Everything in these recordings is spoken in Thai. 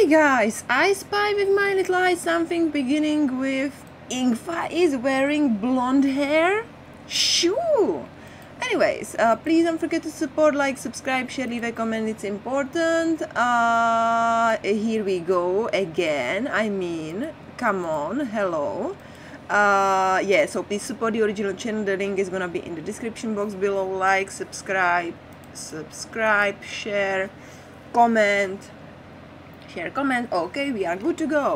Hey guys, I spy with my little eye something beginning with Ingfa is wearing blonde hair? Shoo! Anyways, uh, please don't forget to support, like, subscribe, share, leave a comment, it's important. Uh, here we go again. I mean, come on, hello. Uh, yeah, so please support the original channel. The link is gonna be in the description box below. Like, subscribe, subscribe, share, comment, share, comment. Okay, we are good to go.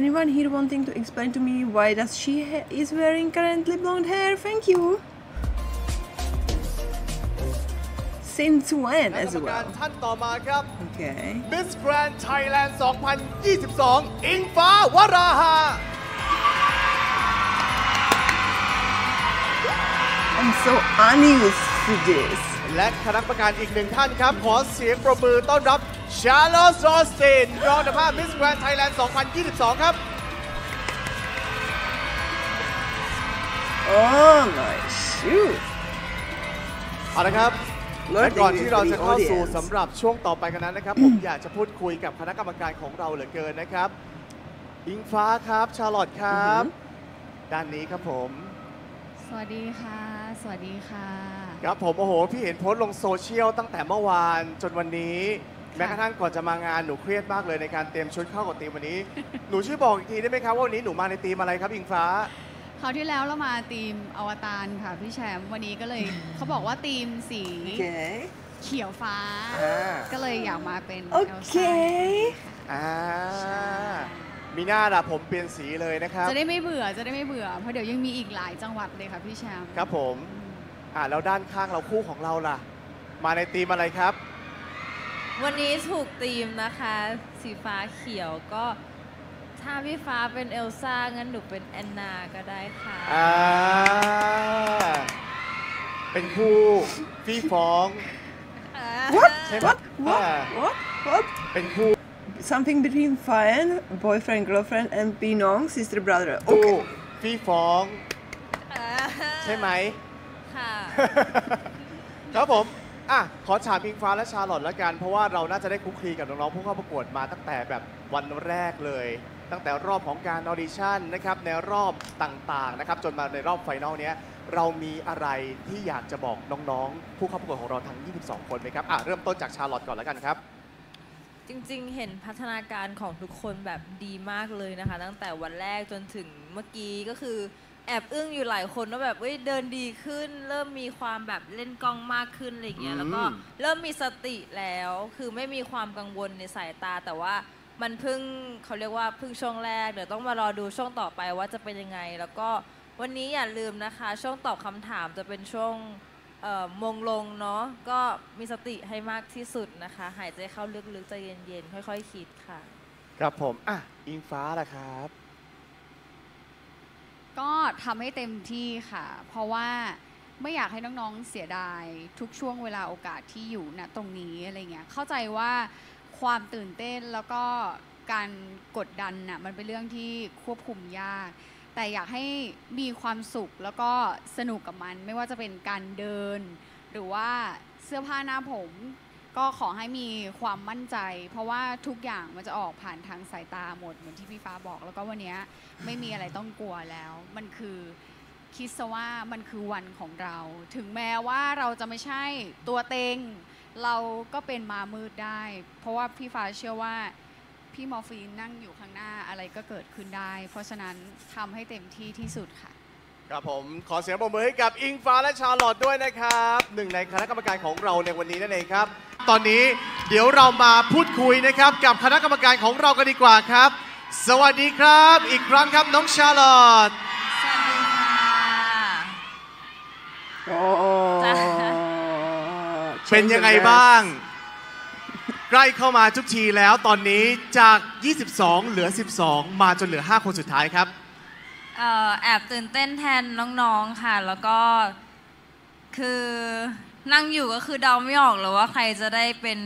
Anyone here wanting to explain to me why does she ha- is wearing currently blonde hair? Thank you. Since when และกร as รมการ well? ท่านต่อมาครับ Okay. Miss Grand Thailand 2022 อิงฟ้าวราหา I'm so unused to this. และคณะกรรมการอีกหนึ่งท่านครับ ขอเสียงปรบมือต้อนรับ ชาร์ลอสออสตินรองอันดับ5 Miss Grand Thailand 2022 ครับ Oh my shoot. เอาละครับ Lord และก่อน English ที่เรา for the จะเข้าสู่ audience สำหรับช่วงต่อไปกันนั้นนะครับ ผมอยากจะพูดคุยกับคณะกรรมการของเราเหลือเกินนะครับ อิงฟ้าครับ ชาลอตครับ ด้านนี้ครับผม สวัสดีค่ะ สวัสดีค่ะ ครับผม โอ้โห พี่เห็นโพสต์ลงโซเชียลตั้งแต่เมื่อวานจนวันนี้ แม้กระทั่งก่อนจะมางานหนูเครียดมากเลยในการเตรียมชุดเข้ากับทีมวันนี้ หนูช่วยบอกอีกทีได้ไหมครับว่าวันนี้หนูมาในทีมอะไรครับอิงฟ้าคราวที่แล้วเรามาทีมอวตารค่ะพี่แชมป์วันนี้ก็เลยเขาบอกว่าทีมสี Okay. เขียวฟ้าอ่าก็เลยอยากมาเป็นโอเอลเคซ่าอ่าใช่มีหน้าล่ะผมเปลี่ยนสีเลยนะครับ จะได้ไม่เบื่อจะได้ไม่เบื่อเพราะเดี๋ยวยังมีอีกหลายจังหวัดเลยค่ะพี่แชมป์ครับผมอ่าแล้วด้านข้างเราคู่ของเราล่ะ มาในทีมอะไรครับ วันนี้ถูกธีมนะคะ สีฟ้าเขียวก็ถ้าพี่ฟ้าเป็นเอลซ่างั้นหนูเป็นแอนนาก็ได้ค่ะ อ่า เป็นคู่พี่ฟ้อง What? ใช่ไหม What? What? อ่า What? What? เป็นคู่ Something between Fayan, boyfriend, girlfriend, and Pinong, sister, brother. คู่ Okay. พี่ฟ้อง ใช่ไหม ค่ะ ครับผมอะ ขอถามอิงฟ้าและชาลอตละกัน เพราะว่าเราน่าจะได้คุกคลีกับน้องๆผู้เข้าประกวดมาตั้งแต่แบบวันแรกเลย ตั้งแต่รอบของการออดิชั่นนะครับในรอบต่างๆนะครับจนมาในรอบไฟนอลเนี้ยเรามีอะไรที่อยากจะบอกน้องๆ ผู้เข้าประกวดของเราทั้ง 22 คนไหมครับอะเริ่มต้นจากชาลอตก่อนและกันครับ จริงๆ เห็นพัฒนาการของทุกคนแบบดีมากเลยนะคะ ตั้งแต่วันแรกจนถึงเมื่อกี้ก็คือ แอบอึ้งอยู่หลายคนว่าแบบเว้ยเดินดีขึ้น เริ่มมีความแบบเล่นกล้องมากขึ้นอะไรอย่างเงี้ยแล้วก็อืม เริ่มมีสติแล้ว คือไม่มีความกังวลในสายตา แต่ว่ามันเพิ่งเขาเรียกว่าเพิ่งช่วงแรก เดี๋ยวต้องมารอดูช่วงต่อไปว่าจะเป็นยังไง แล้วก็วันนี้อย่าลืมนะคะ ช่วงตอบคำถามจะเป็นช่วงเอ่อมงลงเนาะก็มีสติให้มากที่สุดนะคะ หายใจเข้าลึกๆใจเย็นๆค่อย ๆ คิดค่ะ ครับผม อะ อิงฟ้าล่ะครับก็ ทำให้เต็มที่ค่ะ เพราะว่าไม่อยากให้น้องๆเสียดายทุกช่วงเวลาโอกาสที่อยู่ณตรงนี้อะไรเงี้ยเข้าใจว่าความตื่นเต้นแล้วก็การกดดันน่ะมันเป็นเรื่องที่ควบคุมยาก แต่อยากให้มีความสุขแล้วก็สนุกกับมัน ไม่ว่าจะเป็นการเดิน หรือว่าเสื้อผ้าหน้าผม ก็ขอให้มีความมั่นใจ เพราะว่าทุกอย่างมันจะออกผ่านทางสายตาหมดเหมือนที่พี่ฟ้าบอก แล้วก็วันนี้ไม่มีอะไรต้องกลัวแล้ว มันคือคิดซะว่ามันคือวันของเรา ถึงแม้ว่าเราจะไม่ใช่ตัวเต็ง เราก็เป็นมามืดได้ เพราะว่าพี่ฟ้าเชื่อว่าพี่มอร์ฟีนนั่งอยู่ข้างหน้าอะไรก็เกิดขึ้นได้ เพราะฉะนั้นทำให้เต็มที่ที่สุดค่ะ ครับผมขอเสียงปรบมือให้กับอิงฟ้าและชาลอตด้วยนะครับหนึ่งในคณะกรรมการของเราในวันนี้นั่นเองครับ ตอนนี้เดี๋ยวเรามาพูดคุยนะครับ กับคณะกรรมการของเรากันดีกว่าครับ สวัสดีครับ อีกครั้งครับน้องชาลอตสวัสดีค่ะ Oh. เป็นยังไงบ้าง ใกล้เข้ามาทุกทีแล้วตอนนี้จาก 22 เหลือ 12 มาจนเหลือ 5 คนสุดท้ายครับ เอ่อแอบตื่นเต้นแทนน้องๆค่ะ แล้วก็คือนั่งอยู่ก็คือเดาไม่ออกเลยว่าใครจะได้เป็น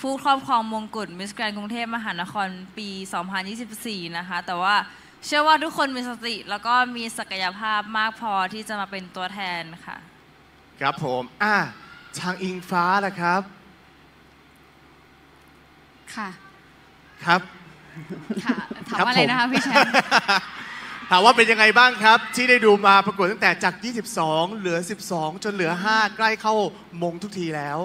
ผู้ครอบครองมงกุฎมิสแกรนกรุงเทพมหานครปี 2024 นะคะ แต่ว่าเชื่อว่าทุกคนมีสติ แล้วก็มีศักยภาพมากพอที่จะมาเป็นตัวแทนค่ะ ครับผมอะทางอิงฟ้าล่ะครับ ค่ะ ครับ ค่ะ ถามครับว่าอะไรผมนะคะพี่แชมป์ ถามว่าเป็นยังไงบ้างครับ ที่ได้ดูมาประกวดตั้งแต่จาก 22 เหลือ 12 จนเหลือ 5 ใกล้เข้ามงทุกทีแล้ว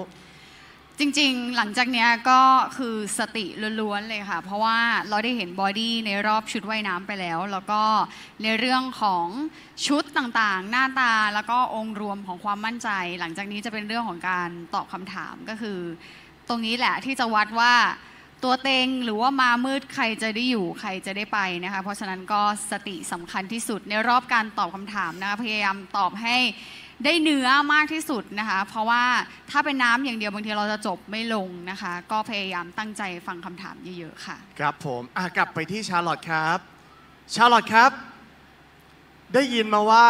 จริงๆ หลังจากเนี้ยก็คือสติล้วนๆเลยค่ะ เพราะว่าเราได้เห็น body ในรอบชุดว่ายน้ำไปแล้ว แล้วก็ในเรื่องของชุดต่างๆ หน้าตาแล้วก็องค์รวมของความมั่นใจ หลังจากนี้จะเป็นเรื่องของการตอบคำถามก็คือ ตรงนี้แหละที่จะวัดว่า ตัวเต็งหรือว่าม้ามืดใครจะได้อยู่ใครจะได้ไปนะคะ เพราะฉะนั้นก็สติสำคัญที่สุดในรอบการตอบคำถามนะคะพยายามตอบให้ได้เนื้อมากที่สุดนะคะ เพราะว่าถ้าเป็นน้ำอย่างเดียวบางทีเราจะจบไม่ลงนะคะ ก็พยายามตั้งใจฟังคำถามเยอะๆค่ะ ครับผมอะกลับไปที่ชาร์ลอตครับ ชาร์ลอตครับ ได้ยินมาว่า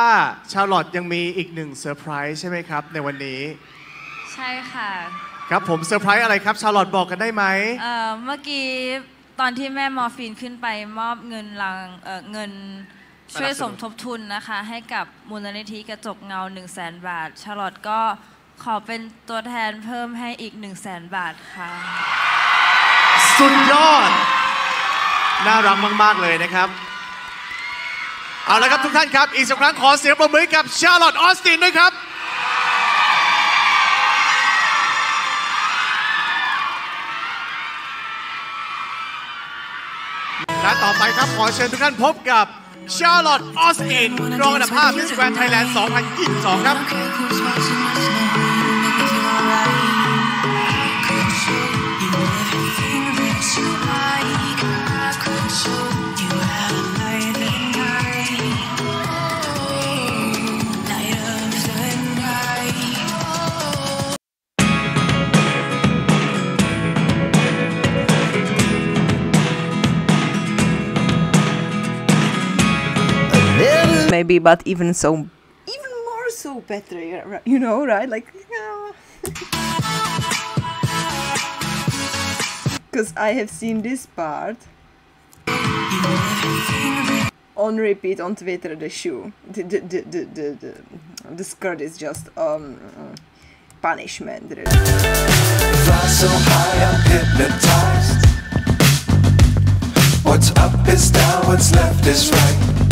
ชาร์ลอตยังมีอีกหนึ่งเซอร์ไพรส์ใช่ไหมครับ ในวันนี้ ใช่ค่ะ ครับผมเซอร์ไพรส์อะไรครับ ชาร์ลอตบอกกันได้ไหม เอ่อเมื่อกี้ตอนที่แม่มอร์ฟีนขึ้นไปมอบเงินรางเอ่อเงินช่วยสมทบทุนนะคะ ให้กับมูลนิธิกระจกเงา 1 0 0 0 0แบาท ชาร์ลอตก็ขอเป็นตัวแทนเพิ่มให้อีก 1 0 0 0 0แบาทค่ะ สุดยอด น่ารักมาก ๆ เลยนะครับ เอาละครับทุกท่านครับ อีกสักครั้งขอเสียงปรบมือให้กับชาร์ลอตออสตินด้วยครับ และต่อไปครับขอเชิญทุกท่านพบกับชาร์ลอตออสเอ็นรองอันดับ5มิสแกรนด์ไทยแลนด์ 2022 ครับ maybe but even so even more so better you know right? Like because i have seen this part. On repeat on twitter the shoe. The the the the, the, the, the skirt is just um punishment. What's up is down, what's left is right.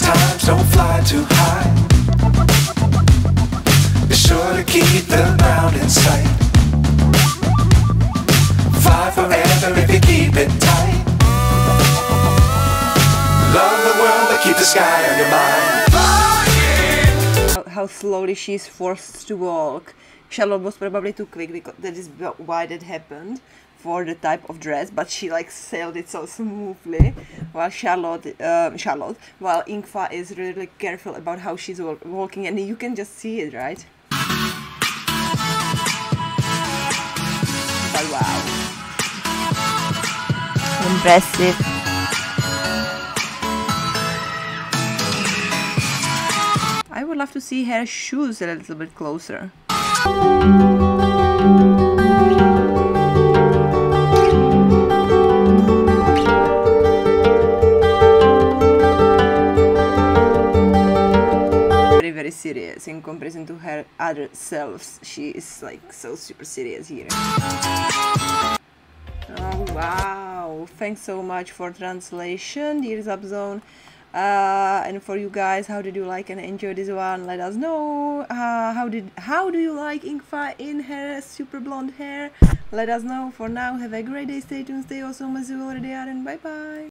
Times don't fly too high. Be sure to keep the ground in sight. Fly forever if you keep it tight. Love the world, but keep the sky on your mind. How, how slowly she's forced to walk. Charlotte was probably too quick because that is why that happened for the type of dress, but she like sailed it so smoothly. While Charlotte, um, Charlotte, while Inkfa is really careful about how she's walking, and you can just see it, right? But wow, impressive. I would love to see her shoes a little bit closer. Other. She is like so super serious here. Oh wow! Thanks so much for translation, dear Subzone. Uh, and for you guys, how did you like and enjoy this one? Let us know. Uh, how did how do you like Inkfa in her super blonde hair? Let us know. For now, have a great day. Stay tuned. Stay awesome as you already are, and bye bye.